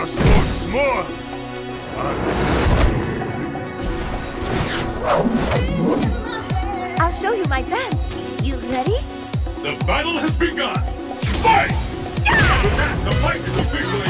are so small! I'll show you my dance. You ready? The battle has begun! Fight! Yeah! the fight is officially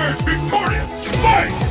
emerge victorious! Fight!